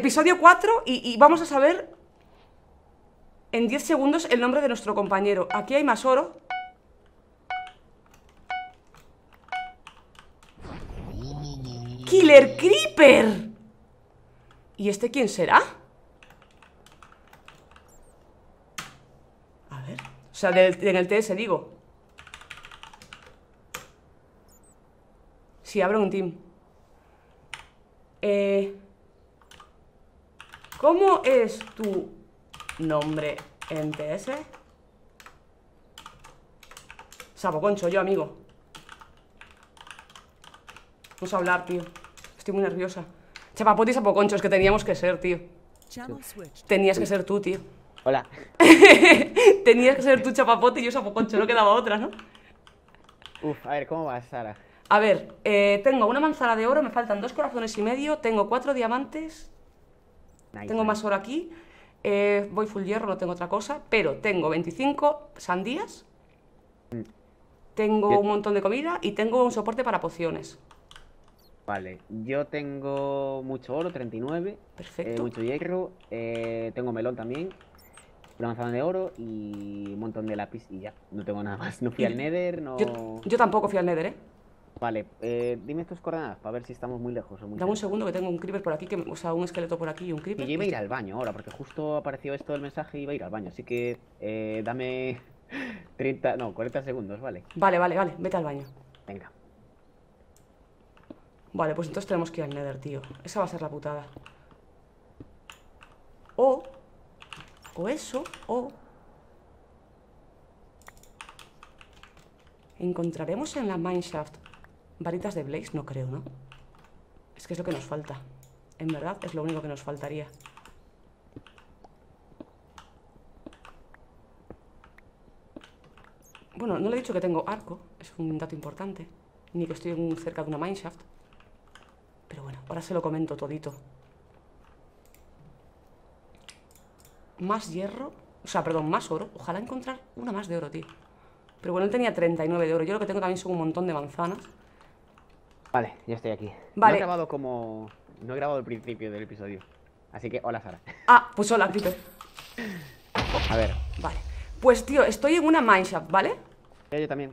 episodio 4 y, vamos a saber en 10 segundos el nombre de nuestro compañero. Aquí hay más oro. ¡Killer Creeper! ¿Y este quién será? A ver. O sea, en el TS digo. Sí, abro un team. Eh, ¿Cómo es tu nombre en TS? Saboconcho, yo, amigo. Vamos a hablar, tío. Estoy muy nerviosa. Chapapote y sapoconchos que teníamos que ser, tío. Tenías que ser tú, tío. Hola. Tenías que ser tú, chapapote y yo sapoconcho. No quedaba otra, ¿no? Uf, a ver, ¿cómo vas, Sara? A ver, eh, tengo una manzana de oro, me faltan dos corazones y medio, tengo cuatro diamantes, Nice, tengo nice. más oro aquí, eh, voy full hierro, no tengo otra cosa, pero tengo 25 sandías, tengo Bien. un montón de comida y tengo un soporte para pociones. Vale, yo tengo mucho oro, 39. Perfecto. eh, mucho hierro. eh, tengo melón también. Una manzana de oro y un montón de lápiz y ya. No tengo nada más. No fui al Nether, no. Yo, yo tampoco fui al Nether, ¿eh? Vale, eh, dime tus coordenadas para ver si estamos muy lejos o muy Dame un segundo que tengo un creeper por aquí, que, o sea, un esqueleto por aquí y un Y creeper. yo iba a ir al baño ahora, porque justo apareció esto del mensaje y iba a ir al baño. Así que eh, dame 30, no, 40 segundos, vale. Vale, vale, vale, vete al baño. Venga. Vale, pues entonces tenemos que ir al Nether, tío. Esa va a ser la putada. O. O eso, o. ¿Encontraremos en la mineshaft varitas de Blaze? No creo, ¿no? Es que es lo que nos falta. En verdad, es lo único que nos faltaría. Bueno, no le he dicho que tengo arco, es un dato importante. Ni que estoy cerca de una mineshaft. Pero bueno, ahora se lo comento todito. Más hierro, o sea, perdón, más oro. Ojalá encontrar una más de oro, tío. Pero bueno, él tenía 39 de oro. Yo lo que tengo también son un montón de manzanas. Vale, ya estoy aquí. No Vale. he grabado como. No he grabado el principio del episodio. Así que, hola Sara. Ah, pues hola, Creeper. A ver, Vale. Pues tío, estoy en una mineshaft, ¿vale? ya yo también.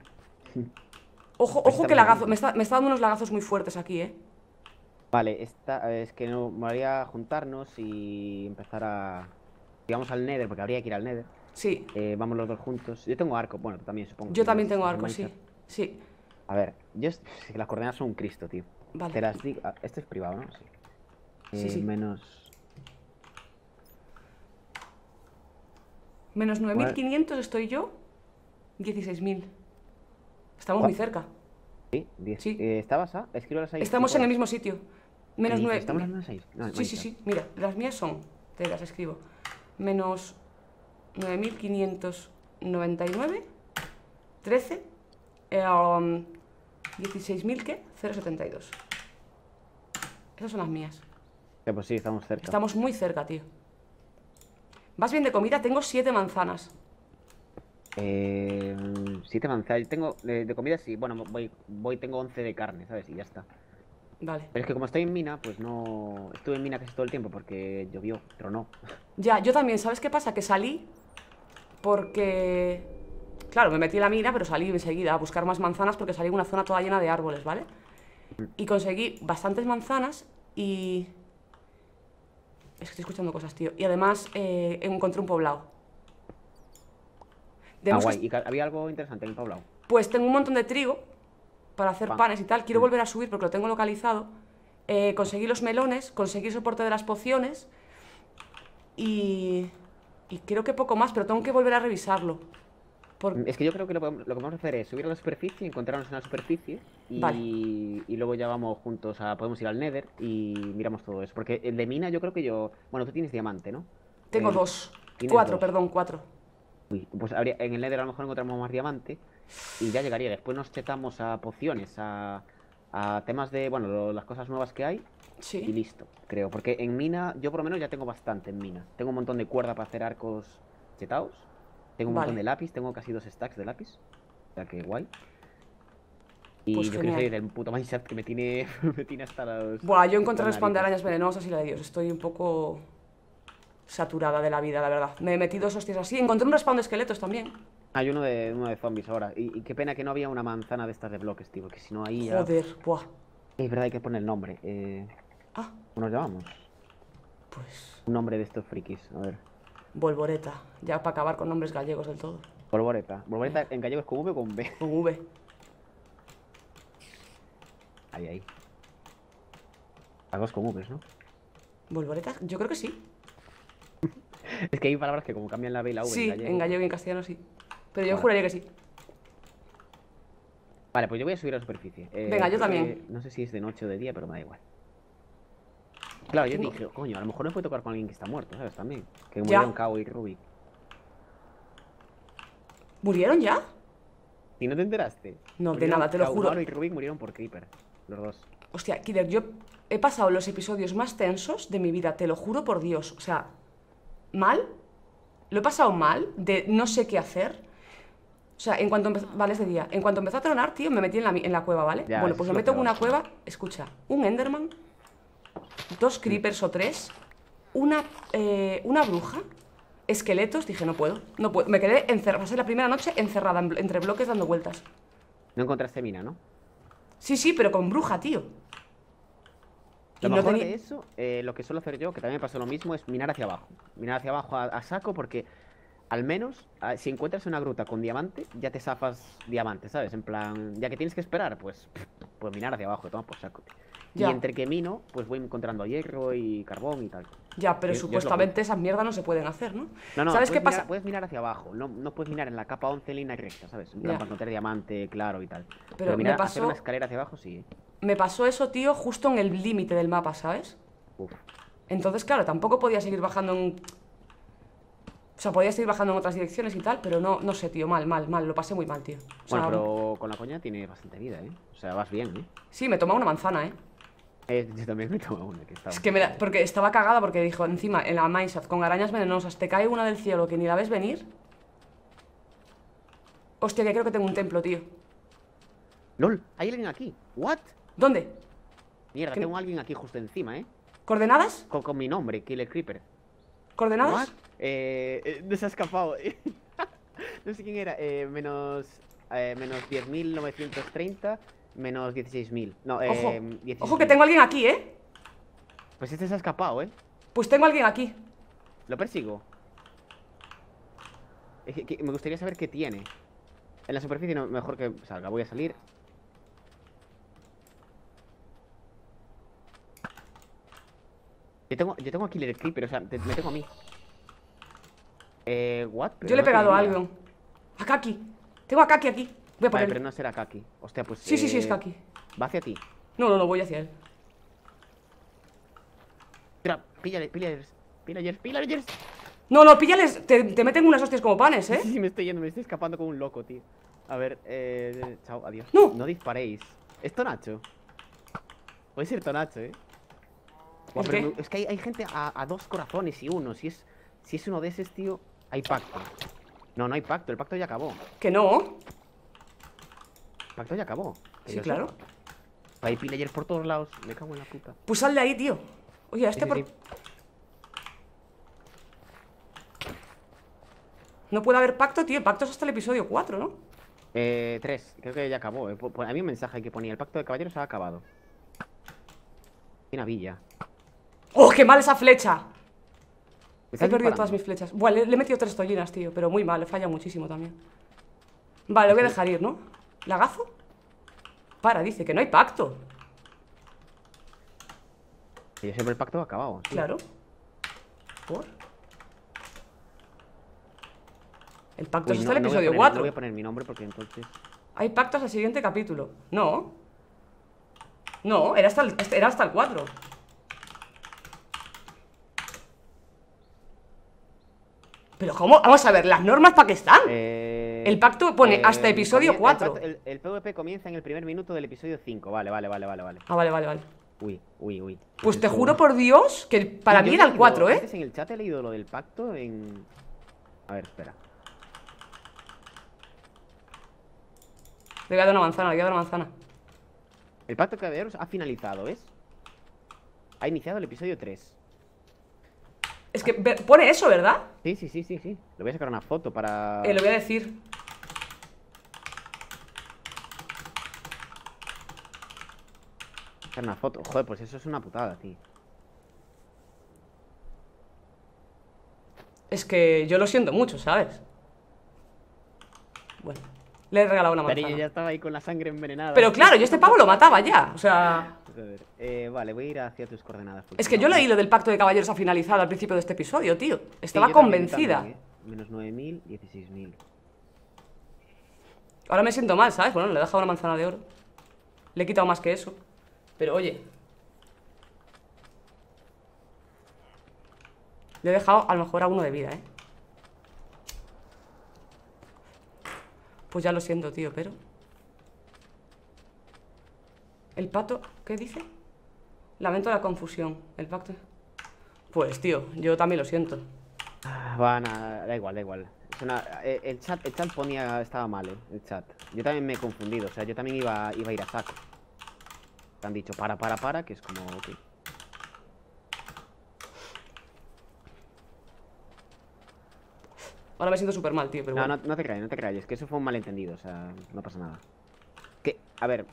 Ojo, ojo que lagazo. Me está, me está dando unos lagazos muy fuertes aquí, ¿eh? Vale, esta, es que no, me haría juntarnos y empezar a. Digamos al Nether, porque habría que ir al Nether. Sí. Eh, vamos los dos juntos. Yo tengo arco, bueno, tú también supongo. Yo también tengo en arco, sí. Sí. A ver, yo. que las coordenadas son un Cristo, tío. Vale. Te las digo. ah, Este es privado, ¿no? Sí. Sí, Eh, sí. Menos. Menos 9.500 estoy yo. 16.000. Estamos Guau. muy cerca. Sí, 10. Sí. Eh, ¿Estabas a? Escríbelas ahí. Estamos ¿sí en el mismo sitio. Menos ¿Qué dices? 9. ¿Estamos en las 6? No, Sí, sí, sí. Mira, las mías son. Te las escribo. Menos 9.599. 13. eh, um, 16.000, ¿qué? 0,72. Esas son las mías. Eh, pues sí, estamos cerca. Estamos muy cerca, tío. ¿Vas bien de comida? Tengo 7 manzanas. Eh, siete manzanas. Tengo de, de comida, sí. Bueno, voy, voy, tengo 11 de carne, ¿sabes? Y ya está. Vale. Pero es que como estoy en mina, pues no. Estuve en mina casi todo el tiempo porque llovió, tronó. Ya, yo también. ¿Sabes qué pasa? Que salí porque... Claro, me metí en la mina, pero salí enseguida a buscar más manzanas porque salí en una zona toda llena de árboles, ¿vale? Y conseguí bastantes manzanas y... Es que estoy escuchando cosas, tío. Y además eh, encontré un poblado. Ah, guay. Y había algo interesante en el poblado. Pues tengo un montón de trigo para hacer Pa. panes y tal. Quiero Mm. volver a subir porque lo tengo localizado. Eh, conseguí los melones, conseguí soporte de las pociones y... Y creo que poco más, pero tengo que volver a revisarlo. Por- Es que yo creo que lo, que vamos a hacer es subir a la superficie, encontrarnos en la superficie y, Vale. y luego ya vamos juntos a. Podemos ir al Nether y miramos todo eso. Porque el de mina, yo creo que yo. Bueno, tú tienes diamante, ¿no? Tengo Eh, dos. Cuatro, dos. perdón, cuatro. Uy, pues habría- en el Nether a lo mejor encontramos más diamante y ya llegaría. Después nos chetamos a pociones, a, a temas de, bueno, lo- las cosas nuevas que hay y Sí. listo, creo. Porque en mina, yo por lo menos ya tengo bastante en mina. Tengo un montón de cuerda para hacer arcos chetados. Tengo un montón de lápiz, tengo casi dos stacks de lápiz. O sea que guay. Y Pues yo quiero salir del puto Minecraft que me tiene, me tiene hasta los... Buah, yo encontré las respawn de arañas venenosas y la de Dios. Estoy un poco saturada de la vida, la verdad. Me he metido dos hostias así. Encontré un respawn de esqueletos también. Hay uno de, uno de zombies ahora. Y, y qué pena que no había una manzana de estas de bloques, tío. Porque si no ahí ya... Joder, buah. Es verdad, hay que poner el nombre. Eh, Ah, ¿Cómo nos llamamos? pues. Un nombre de estos frikis. A ver. Volvoreta. Ya para acabar con nombres gallegos del todo. Volvoreta. Volvoreta en gallego es con V o con B. Con V. Ahí, ahí. Las dos con V, ¿no? ¿Volvoreta? Yo creo que sí. Es que hay palabras que como cambian la B y la V Sí, en gallego. en gallego y en castellano sí. Pero yo Vale. juraría que sí. Vale, pues yo voy a subir a la superficie. Eh, Venga, yo también. que- No sé si es de noche o de día, pero me da igual. Claro, yo dije, coño, a lo mejor no puedo tocar con alguien que está muerto, ¿sabes? También. Que murieron Kao y Rubik. ¿Murieron ya? ¿Y no te enteraste? No, de Murieron nada, te lo Kao, juro. Mauro y Rubik murieron por Creeper. Los dos. Hostia, Killer, yo he pasado los episodios más tensos de mi vida, te lo juro por Dios. O sea, mal. Lo he pasado mal, de no sé qué hacer. O sea, en cuanto empezó. Vale, es de día. En cuanto empezó a tronar, tío, me metí en la, en la cueva, ¿vale? Ya, bueno, pues es me meto en una cueva. Escucha, un Enderman, dos Creepers o tres, una, eh, una bruja, esqueletos. Dije, no puedo, no puedo. Me quedé encerrada. Pasé la primera noche encerrada en blo- entre bloques dando vueltas. No encontraste mina, ¿no? Sí, sí, pero con bruja, tío. Lo Y no mejor de eso, eh, lo que suelo hacer yo, que también me pasó lo mismo, es minar hacia abajo. Minar hacia abajo a, a saco porque al menos si encuentras una gruta con diamante, ya te zafas diamante, ¿sabes? En plan, ya que tienes que esperar, pues, pues minar hacia abajo, toma por saco. Ya. Y entre que mino, pues voy encontrando hierro y carbón y tal. Ya, pero Yo- yo es lo supuestamente esas mierdas no se pueden hacer, ¿no? No, no, ¿Sabes qué pasa? minar- puedes minar hacia abajo, no, no puedes minar en la capa 11 línea recta, ¿sabes? En plan, para encontrar diamante, claro y tal. Pero me minar, hacer pasó- una escalera hacia abajo, sí. ¿eh? Me pasó eso, tío, justo en el límite del mapa, ¿sabes? Uf. Entonces, claro, tampoco podía seguir bajando en... O sea, podía seguir bajando en otras direcciones y tal, pero no, no sé, tío, mal, mal, mal, lo pasé muy mal, tío. O sea, Bueno, pero con la coña tiene bastante vida, ¿eh? O sea, vas bien, ¿eh? Sí, me toma una manzana, ¿eh? Eh, yo también me tomo una que estaba. Es que me da... Porque estaba cagada porque dijo, encima, en la Minecraft, con arañas venenosas, te cae una del cielo que ni la ves venir. Hostia, que creo que tengo un templo, tío. ¡Lol! Hay alguien aquí. ¿What? ¿Dónde? Mierda, ¿Qué? tengo a alguien aquí justo encima, ¿eh? ¿Coordenadas? Con, con mi nombre, Killer Creeper. ¿Coordenadas? ¿What? Eh, eh, se ha escapado. no sé quién era. Eh, menos. Eh, menos 10.930. Menos 16.000. No, eh. Ojo, 16.000. ojo que tengo a alguien aquí, ¿eh? Pues este se ha escapado, ¿eh? Pues tengo a alguien aquí. Lo persigo. Es que- que me gustaría saber qué tiene. En la superficie no, mejor que salga. Voy a salir. Yo tengo, yo tengo a Killer Creeper, o sea, te- me tengo a mí. Eh, what? Pero Yo le he pegado a alguien. A Kaki. Tengo a Kaki aquí. Voy a por Vale, pero no será Kaki. Hostia, pues. Sí, sí, sí, es eh, Kaki. Va hacia ti. No, no, no, voy hacia él. Espera, píllale, pillagers. Pillagers, pillagers. No, no, píllales. Te, te meten unas hostias como panes, ¿eh? Sí, sí, me estoy yendo, me estoy escapando como un loco, tío. A ver, eh. Chao, adiós. No. No disparéis. ¿Es Tonacho? Puede ser Tonacho, eh. Me- es que hay, hay gente a, a dos corazones y uno. Si es, si es uno de esos, tío, hay pacto. No, no hay pacto, el pacto ya acabó. Que no. El pacto ya acabó. Sí, claro. Hay pillagers por todos lados. Me cago en la puta. Pues sal de ahí, tío. Oye, a este Sí, por... sí, sí. No puede haber pacto, tío. El pacto es hasta el episodio 4, ¿no? Eh, tres, creo que ya acabó. eh. Po- po- A mí un mensaje que ponía: el pacto de caballeros ha acabado. Una villa. ¡Oh, qué mal esa flecha! ¿Me He perdido disparando? todas mis flechas. Buah, le, le he metido tres tollinas, tío. Pero muy mal, le falla muchísimo también. Vale, lo voy a dejar ir, ¿no? ¿Lagazo? Para, dice que no hay pacto. Yo siempre el pacto ha acabado. sí. Claro. ¿Por? El pacto Uy, es no- hasta el no voy a episodio poner- 4. No voy a poner mi nombre porque entonces. Hay pactos al siguiente capítulo. No. No, era hasta el, era hasta el 4. Pero ¿cómo? Vamos a ver, las normas para qué están. Eh, El pacto pone hasta eh, episodio comien- el 4. pacto- El, el PvP comienza en el primer minuto del episodio 5. Vale, vale, vale, vale, vale. Ah, vale, vale, vale. Uy, uy, uy. Pues te juro por Dios que para mí era el leído- 4, ¿eh? En el chat he leído lo del pacto en. A ver, espera. Le voy a dar una manzana, le voy a dar una manzana. El pacto de caballeros ha finalizado, ¿ves? Ha iniciado el episodio 3. Es que pone eso, ¿verdad? Sí, sí, sí, sí, sí. Le voy a sacar una foto para. Eh, lo voy a decir. Una foto. Joder, pues eso es una putada, tío. Es que yo lo siento mucho, ¿sabes? Bueno, le he regalado una Pero manzana. yo ya estaba ahí con la sangre envenenada. Pero claro, yo este pavo lo mataba ya. O sea. Eh, vale, voy a ir hacia tus coordenadas. es que no- yo leí lo del pacto de caballeros ha finalizado al principio de este episodio, tío. Sí, Estaba también, convencida. también, ¿eh? Menos 9.000, 16.000. Ahora me siento mal, ¿sabes? Bueno, le he dejado una manzana de oro. Le he quitado más que eso. Pero oye. Le he dejado a lo mejor a uno de vida, ¿eh? Pues ya lo siento, tío, pero... ¿El pato? ¿Qué dice? Lamento la confusión. El pacto... Pues, tío, yo también lo siento. Ah, Va, nada, da igual, da igual. Eh, el, chat, el chat ponía, estaba mal, eh, el chat. Yo también me he confundido, o sea, yo también iba, iba a ir a saco. Te han dicho para, para, para, que es como, ok. Ahora me siento súper mal, tío, pero No, bueno. no, no te creas, no te creas, es que eso fue un malentendido, o sea, no pasa nada. Que, a ver,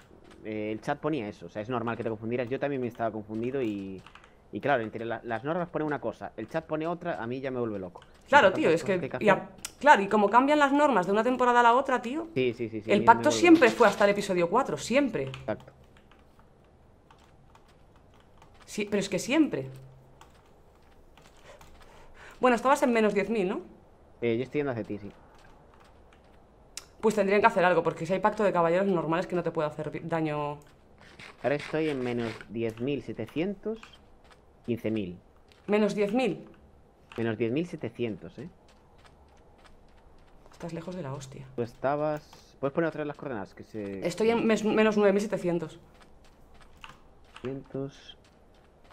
eh, el chat ponía eso, o sea, es normal que te confundieras, yo también me estaba confundido y... Y claro, entre la- las normas pone una cosa, el chat pone otra, a mí ya me vuelve loco. Claro, tío, es que... cosas y a- claro, y como cambian las normas de una temporada a la otra, tío... Sí, sí, sí. sí, el pacto siempre fue hasta el episodio 4, siempre. Exacto. Sí, pero es que siempre. Bueno, estabas en menos 10.000, ¿no? Eh, yo estoy yendo hacia ti, sí. Pues tendrían que hacer algo, porque si hay pacto de caballeros normales que no te puede hacer daño. Ahora estoy en menos 10.700, 15.000. Menos 10.000. Menos 10.700, ¿eh? Estás lejos de la hostia. Tú estabas... ¿Puedes poner otra vez las coordenadas? Que se... Estoy en menos 9.700. 700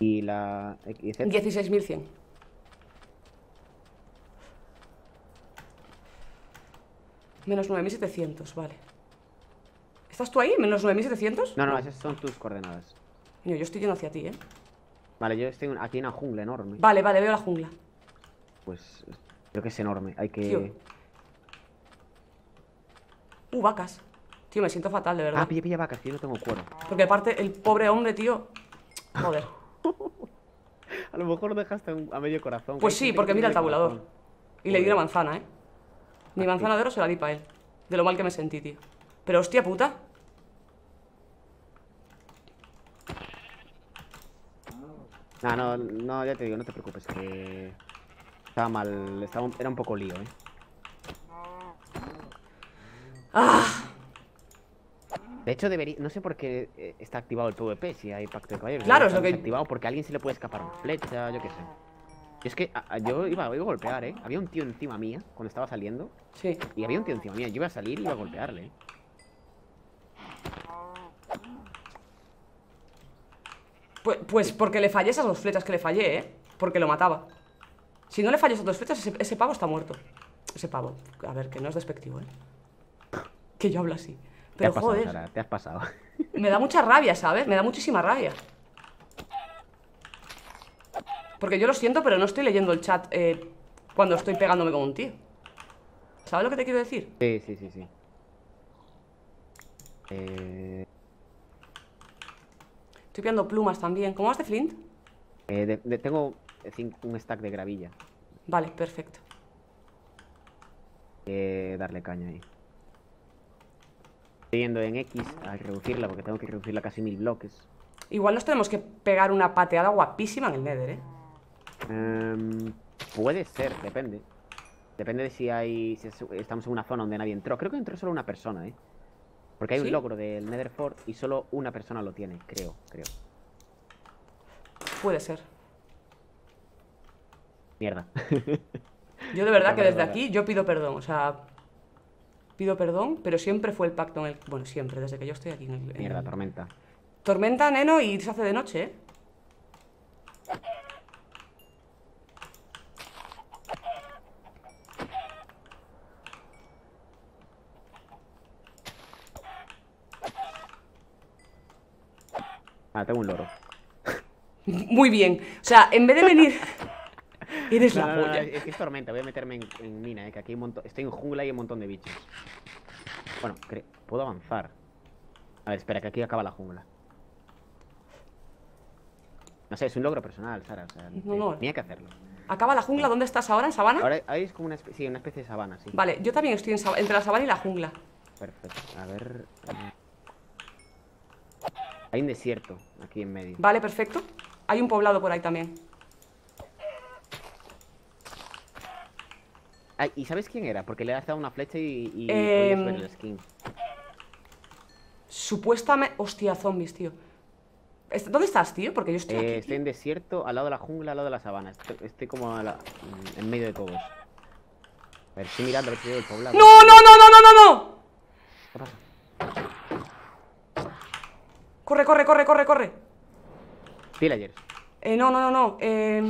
y la... y Z. 16.100. Menos 9.700, vale. ¿Estás tú ahí? ¿Menos 9.700? No, no, esas son tus coordenadas. Yo estoy yendo hacia ti, ¿eh? Vale, yo estoy aquí en una jungla enorme. Vale, vale, veo la jungla. Pues creo que es enorme. Hay que... Tío. Uh, vacas. Tío, me siento fatal, de verdad. Ah, pilla, pilla vacas, yo no tengo cuero. Porque aparte, el pobre hombre, tío. Joder. A lo mejor lo dejaste a medio corazón. Pues sí, porque que mira el tabulador. corazón. Y le di una manzana, ¿eh? Mi manzana de oro se la di para él. De lo mal que me sentí, tío. Pero hostia puta. No, no, no, ya te digo, no te preocupes, que estaba mal, estaba era un poco lío, ¿eh? ¡Ah! De hecho, debería, no sé por qué eh, está activado el PvP si hay pacto de caballeros. Claro, es lo que- desactivado porque a alguien se le puede escapar una flecha, yo qué sé. Y es que a- yo iba, iba a golpear, ¿eh? Había un tío encima mía cuando estaba saliendo Sí. y había un tío encima mía. Yo iba a salir y iba a golpearle, ¿eh? Pues, pues porque le fallé esas dos flechas que le fallé, ¿eh? Porque lo mataba. Si no le fallé esas dos flechas, ese, ese pavo está muerto. Ese pavo. A ver, que no es despectivo, ¿eh? Que yo hablo así. Te has pasado, joder, Sara, te has pasado. me da mucha rabia, ¿sabes? Me da muchísima rabia. Porque yo lo siento, pero no estoy leyendo el chat eh, cuando estoy pegándome con un tío. ¿Sabes lo que te quiero decir? Sí, sí, sí, sí. Eh, Estoy pillando plumas también. ¿Cómo vas de Flint? eh, de- de- tengo eh, un stack de gravilla. Vale, perfecto. darle caña ahí. Yendo en X a reducirla porque tengo que reducirla a casi mil bloques. Igual nos tenemos que pegar una pateada guapísima en el Nether, ¿eh? Em, puede ser, depende. Depende de si hay. Si es- estamos en una zona donde nadie entró. Creo que entró solo una persona, ¿eh? Porque hay ¿Sí? un logro del Netherfort y solo una persona lo tiene, creo, creo. Puede ser. Mierda. Yo de verdad que desde aquí yo pido perdón, o sea, pido perdón, pero siempre fue el pacto en el... Bueno, siempre, desde que yo estoy aquí en el... en Mierda, el- tormenta. Tormenta, neno, y se hace de noche, ¿eh? Ah, tengo un loro. Muy bien. O sea, en vez de venir. Eres No, la no, no, polla. es que es tormenta, voy a meterme en, en mina, eh, que aquí hay un montón. Estoy en jungla y hay un montón de bichos. Bueno, cre- puedo avanzar. A ver, espera, que aquí acaba la jungla. No sé, es un logro personal, Sara. O sea, No, no. Tenía que hacerlo. Acaba la jungla. ¿Dónde estás ahora? ¿En sabana? Ahora ahí es como una especie, sí, una especie de sabana, sí. Vale, yo también estoy en entre la sabana y la jungla. Perfecto. A ver. Hay un desierto aquí en medio. Vale, perfecto. Hay un poblado por ahí también. Ay, ¿Y sabes quién era? Porque le has dado una flecha y, y podías ver el skin. Supuestamente. Hostia, zombies, tío. ¿Dónde estás, tío? Porque yo estoy Eh, aquí. estoy tío. en desierto, al lado de la jungla, al lado de la sabana. Estoy, estoy como a la- mm, en medio de todos. A ver, estoy mirando a ver si veo el poblado. ¡No, no, no, no, no, no, no! ¿Qué pasa? Corre, corre, corre, corre, corre. Villagers. Eh, no, no, no, no. eh,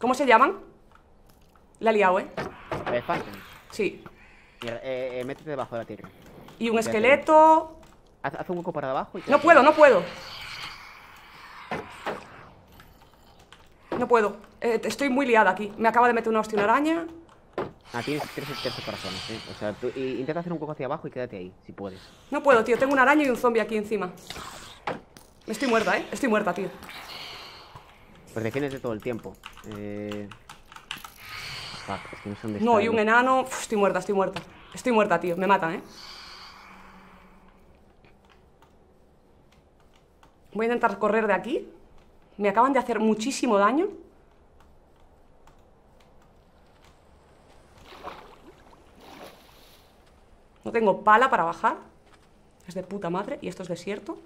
¿Cómo se llaman? La he liado, ¿eh? Eh, Phantoms. Sí. Mira, eh, eh, métete debajo de la tierra. Y un esqueleto. Haz, haz un hueco para abajo y No puedo, no puedo. No puedo. Eh, estoy muy liada aquí. Me acaba de meter una hostia una araña. Ah, tienes tres tercios corazones, eh. O sea, tú y- intenta hacer un hueco hacia abajo y quédate ahí, si puedes. No puedo, tío. Tengo una araña y un zombie aquí encima. Estoy muerta, ¿eh? Estoy muerta, tío. Pues defiendes de todo el tiempo. Eh... Fuck, es que no sé dónde No, está y un el- enano. Uf, estoy muerta, estoy muerta. Estoy muerta, tío. Me matan, ¿eh? Voy a intentar correr de aquí. Me acaban de hacer muchísimo daño. No tengo pala para bajar. Es de puta madre. Y esto es desierto.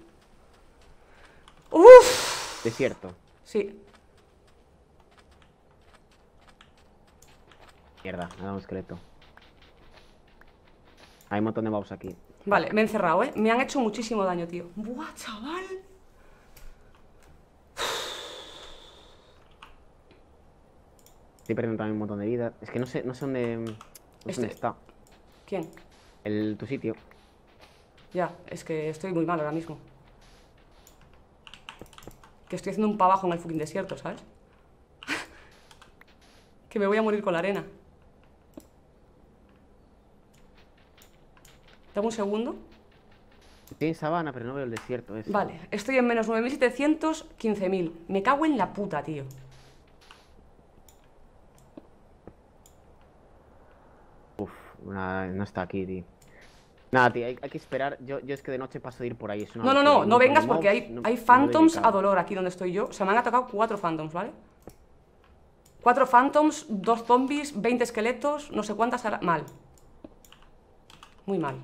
¡Uf! Desierto. Sí. Mierda, me ha dado un esqueleto. Hay un montón de mobs aquí. Vale, me he encerrado, ¿eh? Me han hecho muchísimo daño, tío. Buah, chaval. Estoy perdiendo también un montón de vida. Es que no sé, no sé dónde, no Este- dónde está. ¿Quién? El, tu sitio. Ya, es que estoy muy mal ahora mismo. Que estoy haciendo un pavajo en el fucking desierto, ¿sabes? que me voy a morir con la arena. Dame un segundo. En sabana, pero no veo el desierto ese. Vale, estoy en menos 9.700, 15.000. Me cago en la puta, tío. Uf, no está aquí, tío. Nada, tío, hay, hay que esperar. Yo, yo es que de noche paso de ir por ahí. No, no, no, no de vengas porque mobs, hay, no- hay no phantoms a dolor aquí donde estoy yo. O sea, me han atacado cuatro phantoms, ¿vale? Cuatro phantoms, dos zombies, 20 esqueletos, no sé cuántas... Mal. Muy mal.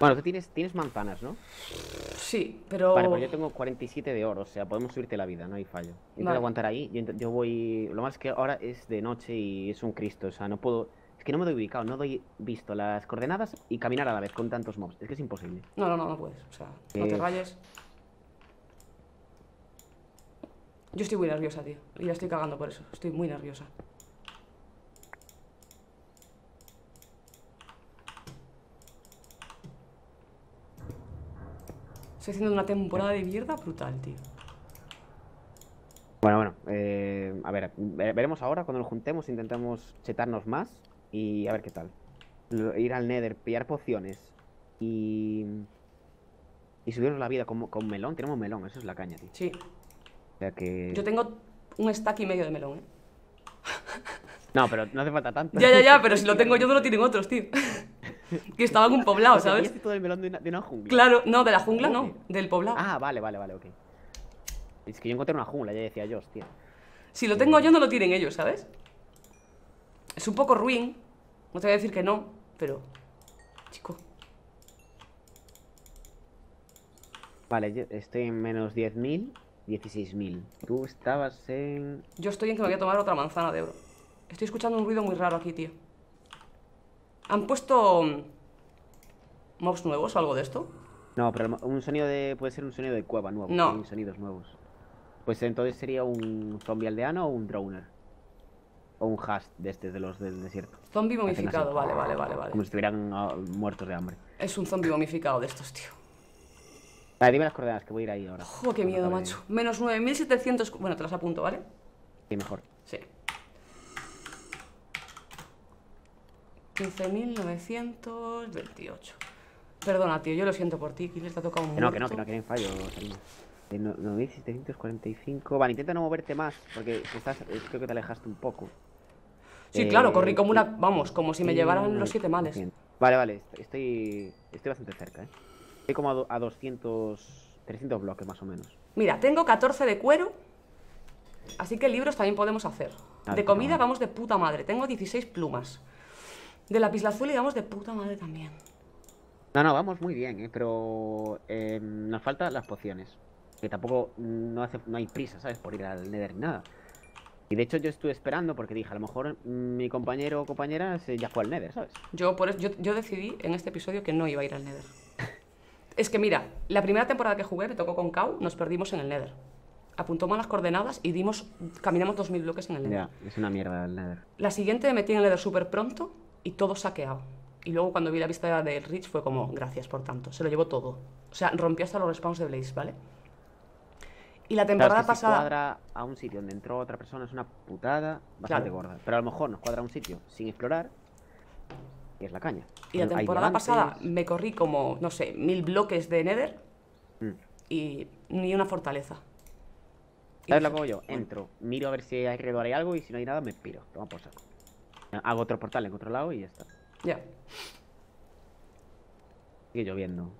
Bueno, tú tienes, tienes manzanas, ¿no? Sí, pero... Vale, pues yo tengo 47 de oro, o sea, podemos subirte la vida, no hay fallo. Intenta Vale. aguantar ahí, yo, yo voy... Lo más que ahora es de noche y es un Cristo, o sea, no puedo... Es que no me doy ubicado, no doy visto las coordenadas y caminar a la vez con tantos mobs, es que es imposible. No, no, no, no puedes. O sea, no te Eh. rayes. Yo estoy muy nerviosa, tío. Y la estoy cagando por eso. Estoy muy nerviosa. Estoy haciendo una temporada de mierda brutal, tío. Bueno, bueno, eh, a ver, ve- veremos ahora cuando nos juntemos, intentamos chetarnos más y a ver qué tal. Ir al Nether, pillar pociones y... Y subirnos la vida con, con melón, tenemos melón, eso es la caña, tío. Sí. O sea que... Yo tengo un stack y medio de melón, ¿eh? No, pero no hace falta tanto. Ya, ya, ya, pero si lo tengo yo no lo tienen otros, tío. que estaba en un poblado, ¿sabes? todo el melón de una, de una jungla. Claro, no, de la jungla no, del poblado. Ah, vale, vale, vale, ok. Es que yo encontré una jungla, ya decía yo, hostia. Si lo tengo yo, no lo tienen ellos, ¿sabes? Es un poco ruin. No te voy a decir que no, pero. Chico. Vale, yo estoy en menos 10.000, 16.000. Tú estabas en... Yo estoy en que me voy a tomar otra manzana de oro. Estoy escuchando un ruido muy raro aquí, tío. ¿Han puesto. mm, mobs nuevos o algo de esto? No, pero un sonido de... Puede ser un sonido de cueva nuevo. No. Hay sonidos nuevos. Pues entonces sería un zombie aldeano o un droner. o un hash de este de los del desierto. Zombie momificado, vale, vale, vale, vale. Como si estuvieran ah, muertos de hambre. Es un zombie momificado de estos, tío. Vale, dime las coordenadas, que voy a ir ahí ahora. ¡Jo, qué miedo, macho! Menos 9700... Bueno, te las apunto, ¿vale? Sí, mejor. Sí. 15.928. Perdona, tío, yo lo siento por ti, Killer, te ha tocado un Que no, que no, que no, que no hay fallo, Salima. Eh, no- 9745. Vale, intenta no moverte más, porque estás, eh, creo que te alejaste un poco. Sí, Eh, claro, corrí como una... y- Vamos, como si me llevaran los siete males. Vale, vale, est- estoy, estoy bastante cerca, ¿eh? Estoy como a, do- a 200, 300 bloques más o menos. Mira, tengo 14 de cuero, así que libros también podemos hacer. Ah, De comida vamos de puta madre, tengo 16 plumas. De lapislazuli vamos de puta madre también. No, no, vamos muy bien, ¿eh? Pero eh, nos faltan las pociones. Que tampoco mm, no, hace, no hay prisa, ¿sabes? Por ir al Nether ni nada. Y de hecho yo estuve esperando porque dije, a lo mejor mm, mi compañero o compañera se ya fue al Nether, ¿sabes? Yo, por eso, yo, yo decidí en este episodio que no iba a ir al Nether. Es que mira, la primera temporada que jugué, me tocó con Kau, nos perdimos en el Nether. Apuntó mal las coordenadas y dimos, caminamos 2000 bloques en el Nether. Ya, es una mierda el Nether. La siguiente me metí en el Nether súper pronto y todo saqueado. Y luego cuando vi la vista del Rich fue como, gracias por tanto, se lo llevó todo. O sea, rompió hasta los respawns de Blaze, ¿vale? Y la Claro, temporada es que si pasada... cuadra a un sitio donde entró otra persona es una putada bastante Claro. gorda. Pero a lo mejor nos cuadra a un sitio sin explorar y es la caña. Y la temporada pasada me corrí como, no sé, mil bloques de Nether mm. y ni una fortaleza. ¿Sabes lo que hago yo? Entro, miro a ver si alrededor hay algo y si no hay nada me piro. Toma por saco. Hago otro portal en otro lado y ya está. Ya. Sigue lloviendo.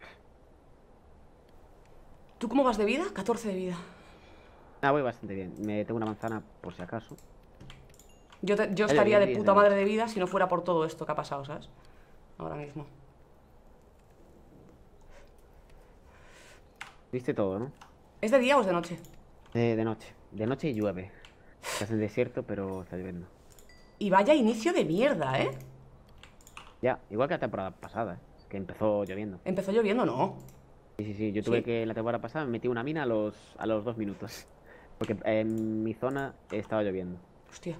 ¿Tú cómo vas de vida? 14 de vida. Ah, voy bastante bien. Me tengo una manzana por si acaso. Yo, te- yo estaría de puta madre de vida si no fuera por todo esto que ha pasado, ¿sabes? Ahora mismo. Viste todo, ¿no? ¿Es de día o es de noche? De, de noche. De noche y llueve. Estás en el desierto, pero está lloviendo. Y vaya inicio de mierda, ¿eh? Ya, igual que la temporada pasada, ¿eh? que empezó lloviendo. Empezó lloviendo, no. Sí, sí, sí. Yo tuve Sí. que la temporada pasada me metí una mina a los, a los dos minutos. Porque en mi zona estaba lloviendo. Hostia.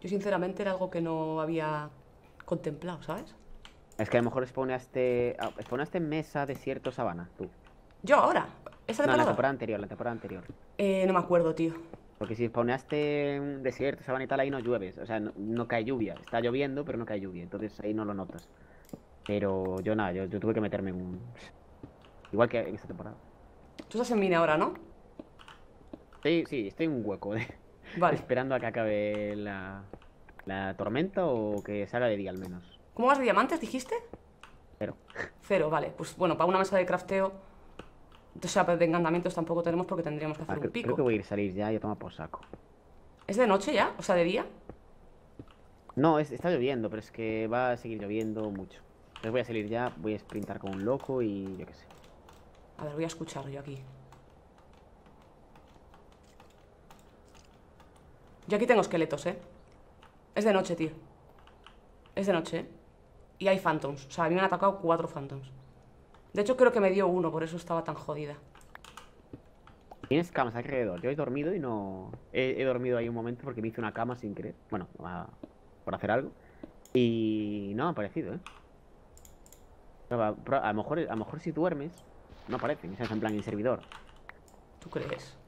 Yo sinceramente era algo que no había contemplado, ¿sabes? Es que a lo mejor spawneaste, spawneaste en mesa, desierto, sabana, tú. Yo ahora, ¿esta No, la temporada? temporada anterior, la temporada anterior. Eh, no me acuerdo, tío. Porque si spawneaste en desierto, sabana y tal, ahí no llueves. O sea, no, no cae lluvia. Está lloviendo, pero no cae lluvia. Entonces ahí no lo notas. Pero yo nada, yo, yo tuve que meterme en un... Igual que en esta temporada. Tú estás en mine ahora, ¿no? Sí, sí, estoy en un hueco, ¿eh? Vale. Esperando a que acabe la, la tormenta o que salga de día al menos. ¿Cómo vas de diamantes, dijiste? Pero, Cero, vale. Pues bueno, para una mesa de crafteo, o sea, de encantamientos tampoco tenemos porque tendríamos que ah, hacer un pico. creo que voy a ir a salir ya y a tomar por saco. ¿Es de noche ya? O sea, de día. No, es- está lloviendo, pero es que va a seguir lloviendo mucho. Entonces voy a salir ya, voy a sprintar como un loco y yo qué sé. A ver, voy a escuchar yo aquí. Yo aquí tengo esqueletos, ¿eh? Es de noche, tío. Es de noche, ¿eh? Y hay phantoms. O sea, a mí me han atacado cuatro phantoms. De hecho, creo que me dio uno, por eso estaba tan jodida. Tienes camas alrededor. Yo he dormido y no. He, he dormido ahí un momento porque me hice una cama sin querer. Bueno, a- por hacer algo. Y no ha aparecido, ¿eh? A, lo mejor, a lo mejor si duermes, no aparecen. ¿sabes? En plan, en servidor. ¿Tú crees?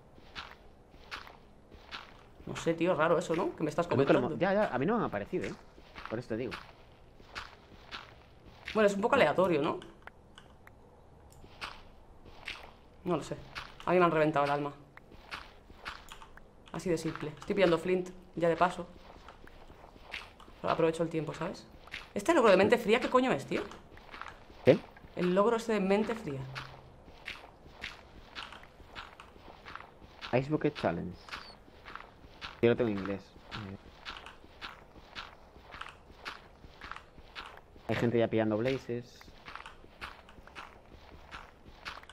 No sé, tío, raro eso, ¿no? Que me estás comentando. ya, ya, a mí no me han aparecido, ¿eh? Por eso te digo. Bueno, es un poco aleatorio, ¿no? No lo sé. A mí me han reventado el alma. Así de simple. Estoy pillando flint, ya de paso. Aprovecho el tiempo, ¿sabes? Este logro de mente fría, ¿qué coño es, tío? ¿Qué? El logro este de mente fría. Ice Bucket Challenge. Yo lo tengo en inglés. Hay gente ya pillando blazes.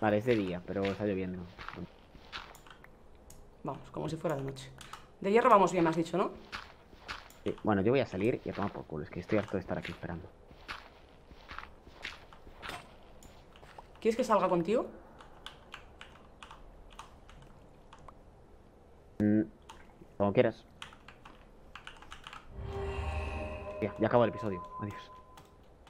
Vale, es de día, pero está lloviendo. Vamos, como si fuera de noche. De hierro vamos bien, me has dicho, ¿no? Sí, Bueno, yo voy a salir y a tomar por culo. Es que estoy harto de estar aquí esperando. ¿Quieres que salga contigo? Cuando quieras. Ya, ya acabó el episodio. Adiós.